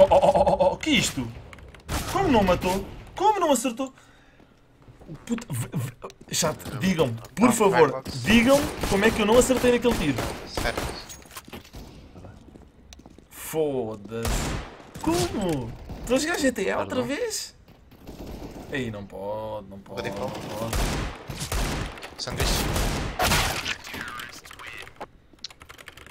Oh, oh, oh, oh, oh, que isto? Como não matou? Como não acertou? Puta, v- v- chat, digam-me, por favor, digam-me como é que eu não acertei naquele tiro. Certo. Foda-se. Como? Estou a jogar GTA outra vez? Aí não pode, não pode, Vou não de pode. Sanduíche.